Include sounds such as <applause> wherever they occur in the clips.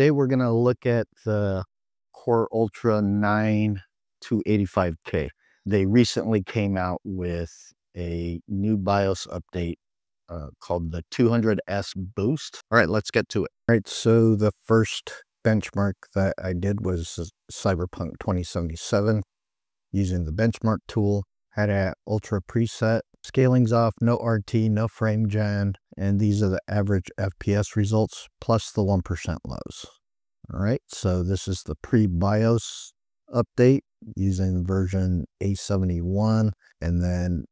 Today we're going to look at the Core Ultra 9 285K. They recently came out with a new BIOS update uh, called the 200S Boost. All right, let's get to it. All right, so the first benchmark that I did was Cyberpunk 2077 using the benchmark tool. Had a ultra preset, scaling's off, no RT, no frame gen, and these are the average FPS results plus the 1% lows. All right, so this is the pre-BIOS update using version A71, and then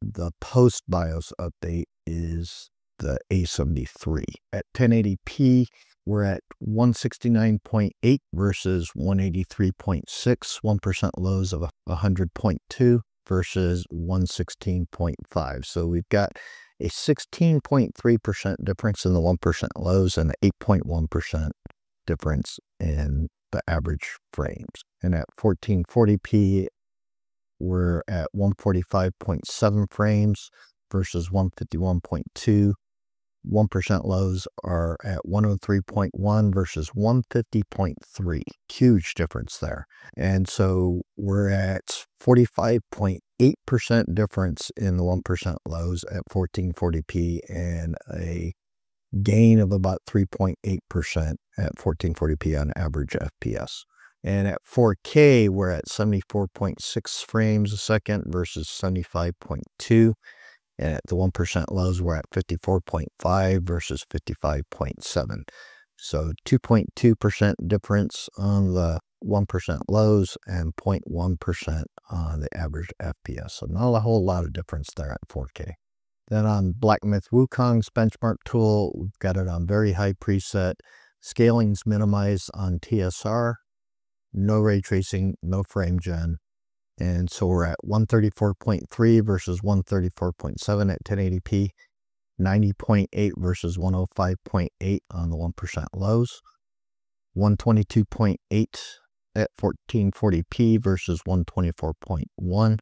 the post-BIOS update is the A73. At 1080p, we're at 169.8 versus 183.6, 1% lows of 100.2 versus 116.5. So we've got a 16.3% difference in the 1% lows and 8.1% difference in the average frames. And at 1440p, we're at 145.7 frames versus 151.2 1% lows are at 103.1 versus 150.3. Huge difference there. And so we're at 45.8% difference in the 1% lows at 1440p and a gain of about 3.8% at 1440p on average FPS. And at 4K, we're at 74.6 frames a second versus 75.2 and at the 1% lows, we're at 54.5 versus 55.7. So 2.2% difference on the 1% lows and 0.1% on uh, the average FPS. So not a whole lot of difference there at 4K. Then on Black Myth Wukong's benchmark tool, we've got it on very high preset. Scaling's minimized on TSR. No ray tracing, no frame gen. And so we're at 134.3 versus 134.7 at 1080p, 90.8 versus 105.8 on the 1% lows, 122.8 at 1440p versus 124.1,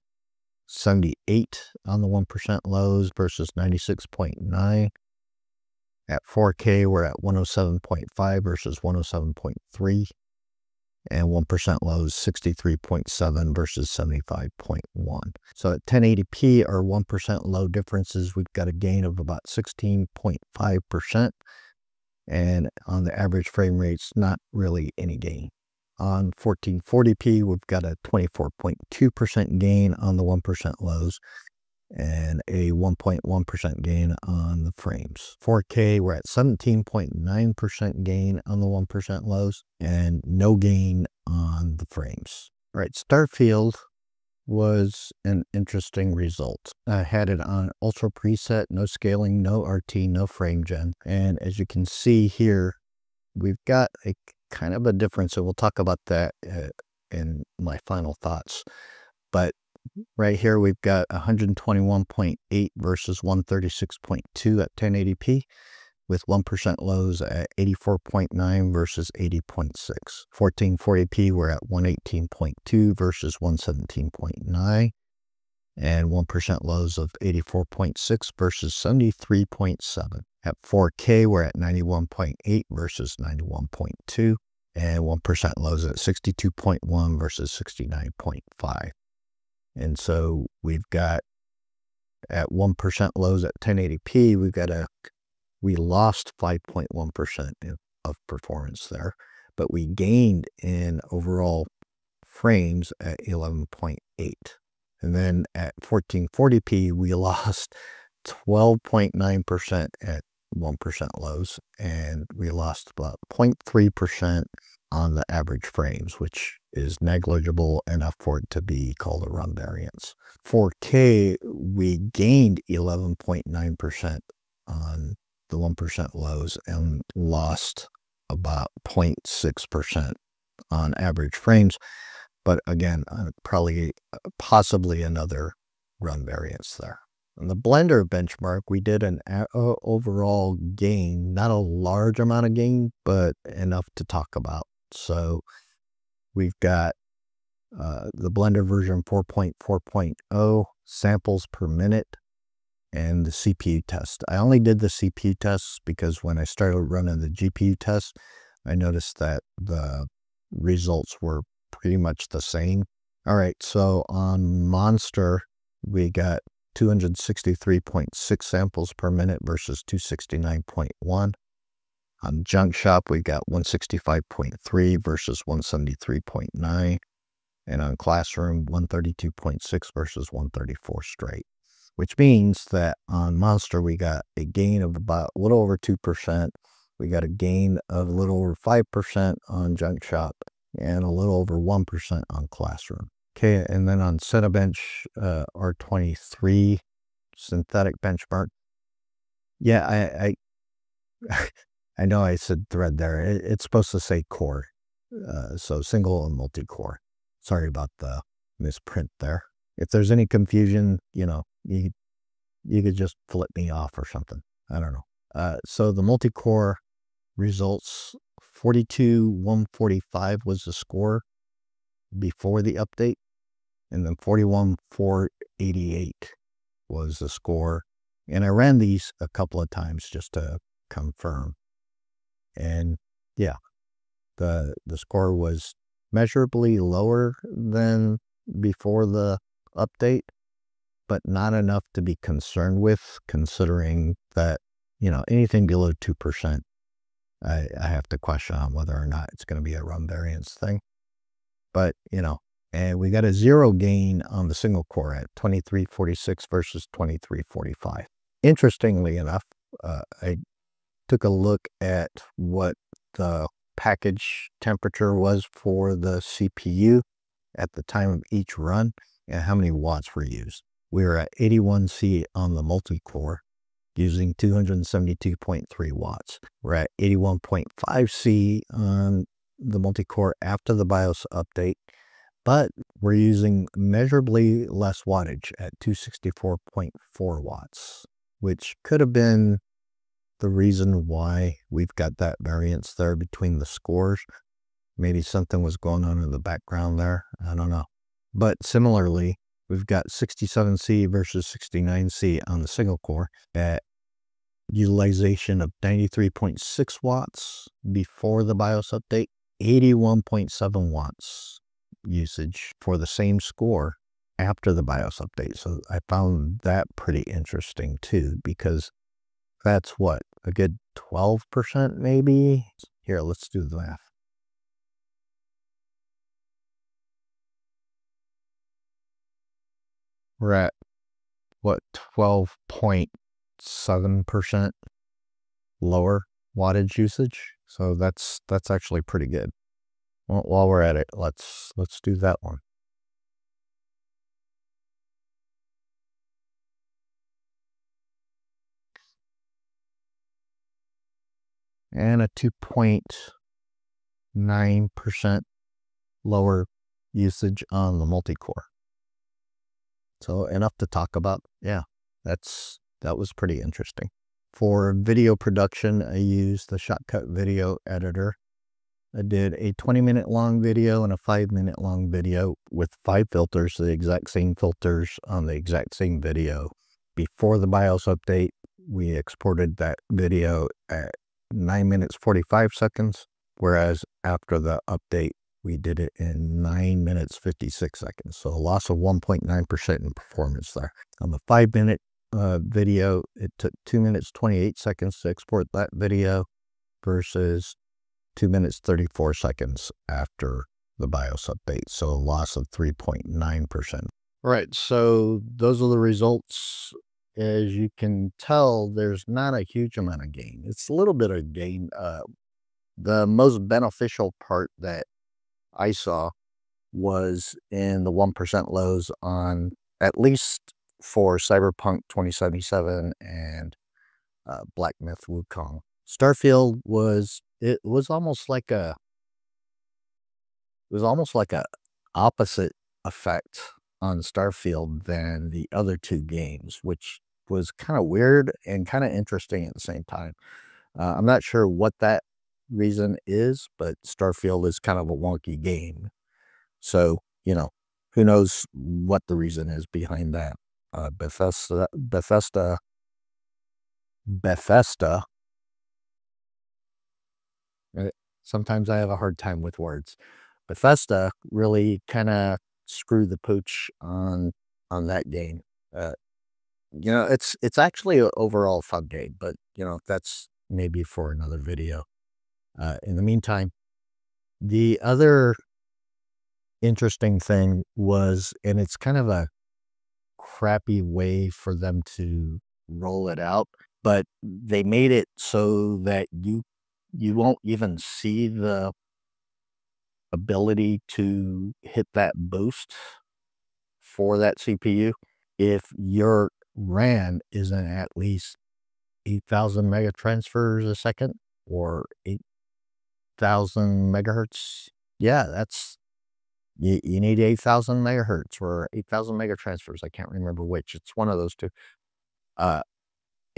78 on the 1% lows versus 96.9. At 4K, we're at 107.5 versus 107.3 and 1% lows 63.7 versus 75.1. So at 1080p, our 1% low differences, we've got a gain of about 16.5%. And on the average frame rates, not really any gain. On 1440p, we've got a 24.2% gain on the 1% lows and a 1.1% gain on the frames. 4K, we're at 17.9% gain on the 1% lows and no gain on the frames. All right, Starfield was an interesting result. I had it on ultra preset, no scaling, no RT, no frame gen. And as you can see here, we've got a kind of a difference. So we'll talk about that uh, in my final thoughts. But Right here, we've got 121.8 versus 136.2 at 1080p with 1% lows at 84.9 versus 80.6. 1440p, we're at 118.2 versus 117.9 and 1% lows of 84.6 versus 73.7. At 4K, we're at 91.8 versus 91.2 and 1% lows at 62.1 versus 69.5. And so we've got at 1% lows at 1080p, we've got a, we lost 5.1% of performance there, but we gained in overall frames at 11.8. And then at 1440p, we <laughs> lost 12.9% at 1% lows, and we lost about 0.3% on the average frames, which is negligible enough for it to be called a run variance. 4K, we gained 11.9% on the 1% lows and lost about 0.6% on average frames. But again, uh, probably uh, possibly another run variance there. The Blender benchmark, we did an overall gain, not a large amount of gain, but enough to talk about. So we've got uh, the Blender version 4.4.0 samples per minute and the CPU test. I only did the CPU tests because when I started running the GPU test, I noticed that the results were pretty much the same. All right, so on Monster, we got 263.6 samples per minute versus 269.1. On Junk Shop, we got 165.3 versus 173.9. And on Classroom, 132.6 versus 134 straight, which means that on Monster, we got a gain of about a little over 2%. We got a gain of a little over 5% on Junk Shop and a little over 1% on Classroom. Okay, and then on Cinebench uh, R23 synthetic benchmark. Yeah, I I, <laughs> I know I said thread there. It, it's supposed to say core, uh, so single and multi-core. Sorry about the misprint there. If there's any confusion, you know, you you could just flip me off or something. I don't know. Uh, so the multi-core results 42 145 was the score before the update and then 41 488 was the score and i ran these a couple of times just to confirm. And yeah the the score was measurably lower than before the update but not enough to be concerned with considering that you know anything below 2% I, I have to question on whether or not it's going to be a run variance thing. But you know and we got a zero gain on the single core at 2346 versus 2345. Interestingly enough, uh, I took a look at what the package temperature was for the CPU at the time of each run and how many watts were used. We were at 81C on the multi-core using 272.3 watts. We're at 81.5C on the multi-core after the BIOS update but we're using measurably less wattage at 264.4 watts, which could have been the reason why we've got that variance there between the scores. Maybe something was going on in the background there. I don't know. But similarly, we've got 67C versus 69C on the single core at utilization of 93.6 watts before the BIOS update, 81.7 watts usage for the same score after the BIOS update. So I found that pretty interesting too, because that's what, a good 12% maybe? Here, let's do the math. We're at what, 12.7% lower wattage usage. So that's that's actually pretty good. Well, while we're at it, let's let's do that one. And a 2.9% lower usage on the multi-core. So enough to talk about. Yeah, that's that was pretty interesting. For video production, I use the Shotcut Video Editor I did a 20 minute long video and a five minute long video with five filters, the exact same filters on the exact same video. Before the BIOS update, we exported that video at 9 minutes 45 seconds, whereas after the update, we did it in 9 minutes 56 seconds. So a loss of 1.9% in performance there. On the 5 minute uh, video, it took 2 minutes 28 seconds to export that video versus 2 minutes 34 seconds after the BIOS update. So a loss of 3.9%. Right. So those are the results. As you can tell, there's not a huge amount of gain. It's a little bit of gain. Uh, the most beneficial part that I saw was in the 1% lows on at least for Cyberpunk 2077 and uh, Black Myth Wukong. Starfield was it was almost like a it was almost like a opposite effect on Starfield than the other two games, which was kind of weird and kind of interesting at the same time. Uh, I'm not sure what that reason is, but Starfield is kind of a wonky game. So, you know, who knows what the reason is behind that. Uh, Bethesda, Bethesda, Bethesda sometimes I have a hard time with words. Bethesda really kind of screwed the pooch on on that game. Uh, you know, it's it's actually an overall fun game, but you know that's maybe for another video. Uh, in the meantime, the other interesting thing was, and it's kind of a crappy way for them to roll it out, but they made it so that you you won't even see the ability to hit that boost for that CPU if your RAM isn't at least 8,000 mega transfers a second or 8,000 megahertz. Yeah, that's, you, you need 8,000 megahertz or 8,000 mega transfers. I can't remember which. It's one of those two. Uh,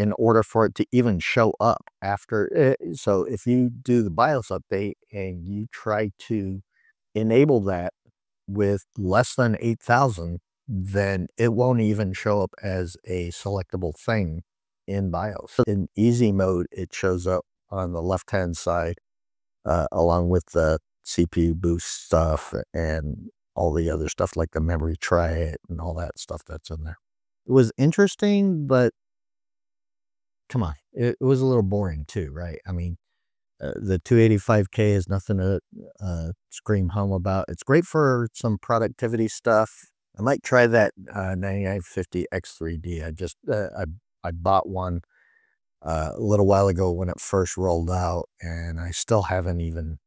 in order for it to even show up after. It. Eh, so if you do the BIOS update and you try to enable that with less than 8,000, then it won't even show up as a selectable thing in BIOS. In easy mode, it shows up on the left-hand side uh, along with the CPU boost stuff and all the other stuff like the memory tray and all that stuff that's in there. It was interesting, but come on, it, it was a little boring too, right? I mean, uh, the 285K is nothing to uh, scream home about. It's great for some productivity stuff. I might try that uh, 9950 X3D. I just uh, I I bought one uh, a little while ago when it first rolled out, and I still haven't even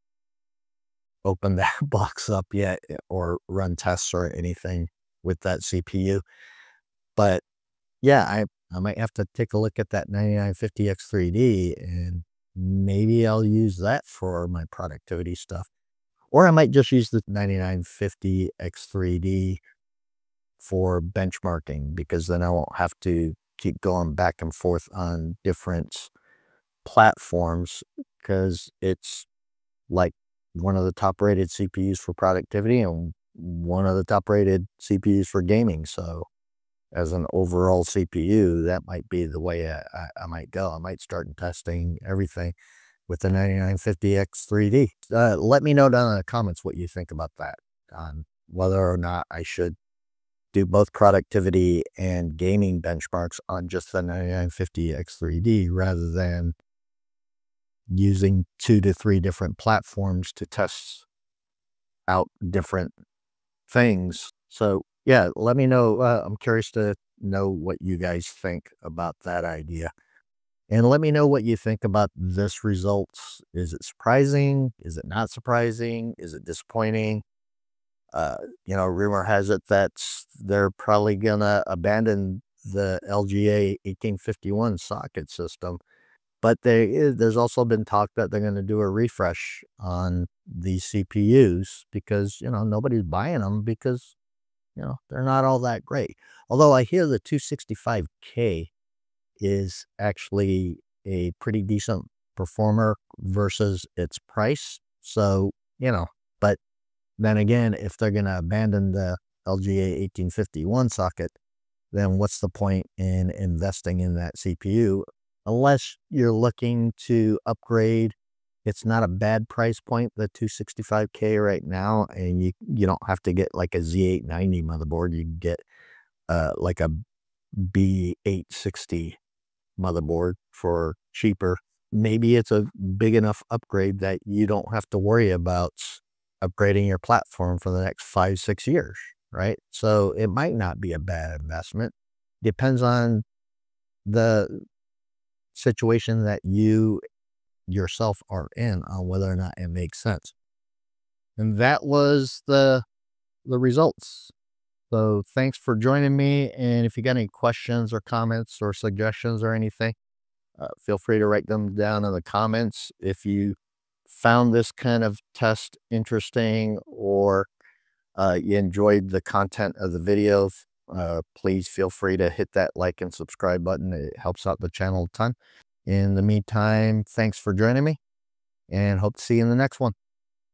opened <laughs> that box up yet eh, or run tests or anything with that CPU. But yeah, I I might have to take a look at that 9950X3D and maybe I'll use that for my productivity stuff. Or I might just use the 9950X3D for benchmarking because then I won't have to keep going back and forth on different platforms because it's like one of the top rated CPUs for productivity and one of the top rated CPUs for gaming. So as an overall CPU, that might be the way I, I, I might go. I might start testing everything with the 9950X3D. Uh, let me know down in the comments what you think about that, on whether or not I should do both productivity and gaming benchmarks on just the 9950X3D rather than using two to three different platforms to test out different things. So yeah, let me know. Uh, I'm curious to know what you guys think about that idea. And let me know what you think about this results. Is it surprising? Is it not surprising? Is it disappointing? Uh, you know, rumor has it that they're probably going to abandon the LGA 1851 socket system. But they, eh, there's also been talk that they're going to do a refresh on these CPUs because, you know, nobody's buying them because you know, they're not all that great. Although I hear the 265K is actually a pretty decent performer versus its price. So, you know, but then again, if they're going to abandon the LGA 1851 socket, then what's the point in investing in that CPU unless you're looking to upgrade it's not a bad price point, the 265K right now, and you you don't have to get like a Z890 motherboard. You get uh, like a B860 motherboard for cheaper. Maybe it's a big enough upgrade that you don't have to worry about upgrading your platform for the next five, six years, right? So it might not be a bad investment. Depends on the situation that you yourself are in on whether or not it makes sense. And that was the the results. So thanks for joining me. And if you got any questions or comments or suggestions or anything, uh, feel free to write them down in the comments. If you found this kind of test interesting or uh, you enjoyed the content of the videos, uh, please feel free to hit that like and subscribe button. It helps out the channel a ton. In the meantime, thanks for joining me and hope to see you in the next one.